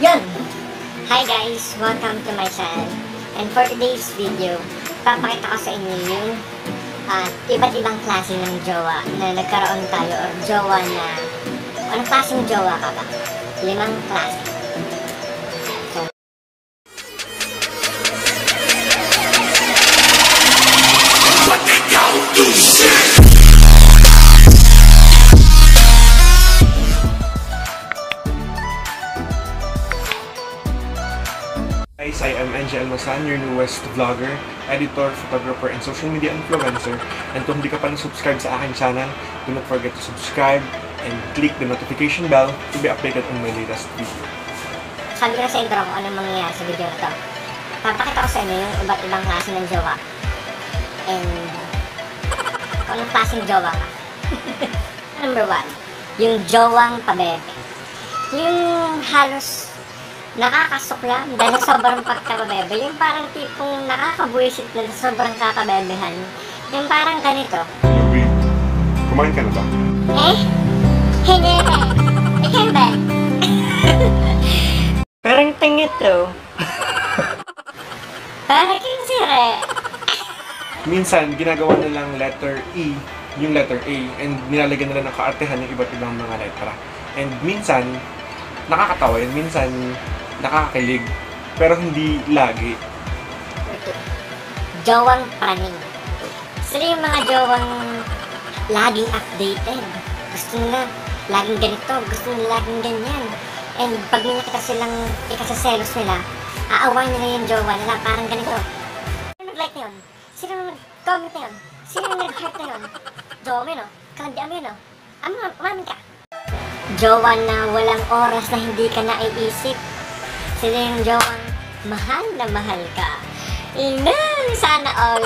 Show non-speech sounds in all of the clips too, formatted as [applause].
Yun! Hi guys! Welcome to my channel. And for today's video, papakita ko sa inyo yung uh, iba't ibang klase ng jowa na nagkaroon tayo or jowa na anong klaseng jowa ka ba? Limang klase. Guys, I am Angel Masan, your newest vlogger, editor, photographer, and social media influencer. And kung hindi ka pa na-subscribe sa aking channel, do not forget to subscribe and click the notification bell to be updated on my latest video. sabi ko na sa intro kung anong mangyayari sa video na to. Papakita ko sa inyo yung iba't ibang klase ng jowa. And kung anong klaseng jowa ka. [laughs] Number one, yung jowang pabebe. Yung halos nakakasukla dahil sa sobrang pagkapabebe. Yung parang tipong nakakabuisit na sa sobrang kakabebehan. Yung parang ganito. Louie, kumain ka na ba? Eh? Hindi ba? [laughs] Parang tingit to. [laughs] Parang king sire. Minsan, ginagawa nilang letter E, yung letter A, and nilalagyan nila ng kaartehan yung iba't ibang mga letra. And minsan, nakakatawa yun. Minsan, nakakakilig. Pero hindi lagi. Jowang praning. Sila yung mga jowang laging updated. Gusto nila laging ganito, gusto nila laging ganyan. And pag may nakita silang ikasaselos nila, aawain nila yung jowa nila, parang ganito. Sino nag-like na yun? Sino nag-comment na yun? Sino nag-heart na yun? Jowa mo yun, oh. Kalandian mo yun, oh. Ano, umamin ka. Jowa na walang oras na hindi ka naiisip. Sila yung jowang mahal na mahal ka. Inang, sana all.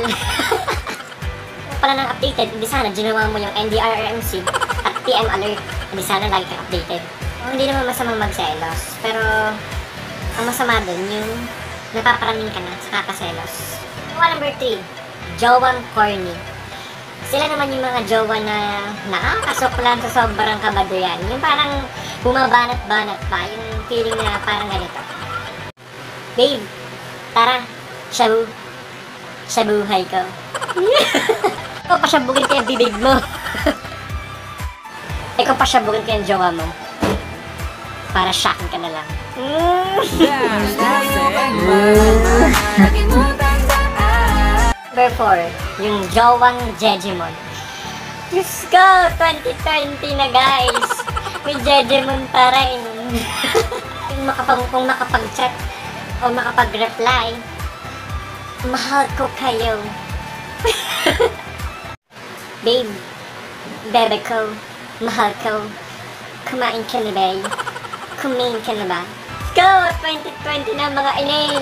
[laughs] Pala nang updated, hindi sana ginawa mo yung NDRRMC at PM alert. Hindi sana lagi kang updated. O, hindi naman masamang magselos. Pero, ang masama dun, yung napaparaning ka na sa kakaselos. Jowa number 3, jowang corny. Sila naman yung mga jowa na nakakasuklan sa sobrang kabaduyan. Yung parang bumabanat-banat pa. Yung feeling na parang ganito. Babe, tara, shabu. Shabuhay ko. Ikaw [laughs] pa shabugin ko yung bibig mo. [laughs] Ikaw pa shabugin ko yung jowa mo. Para shocking ka na lang. [laughs] Number 4, yung jowang Jejimon. Diyos ko, 2020 na guys. May Jejimon pa rin. kung, makapag, kung makapag-chat o makapag-reply, mahal ko kayo. [laughs] Babe, bebe ko, mahal ko, kumain ka na ba? Kumain ka na ba? Go! 2020 na mga ining!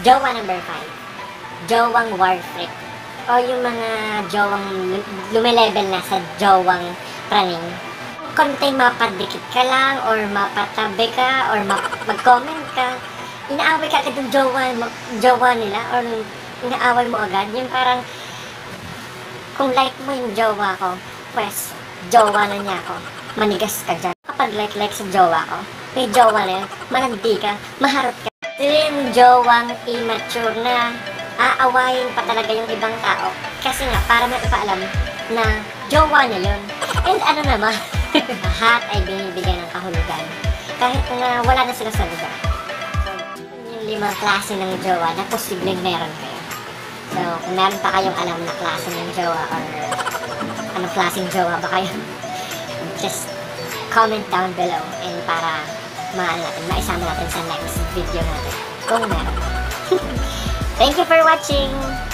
Jowa number 5. Jowang war freak. O yung mga jowang lu- lumilevel na sa jowang praning. Konting mapadikit ka lang or mapatabi ka or ma- mag-comment ka. Inaaway ka agad yung jowa, jowa nila or inaaway mo agad. Yung parang kung like mo yung jowa ko, pues, jowa na niya ako. Manigas ka dyan. Kapag like-like sa jowa ko, may jowa na yun, malandi ka, maharot ka. Sila yung jowang immature na aawayin pa talaga yung ibang tao. Kasi nga, para may ipaalam na jowa na yun. And ano naman, [laughs] lahat ay binibigyan ng kahulugan. Kahit na wala na sila sa lugar. Limang klase ng jowa na posibleng meron kayo. So, kung meron pa kayong alam na klase ng jowa or anong klaseng jowa ba kayo, [laughs] just comment down below and para maano natin, maisama natin sa next video natin kung meron. [laughs] Thank you for watching!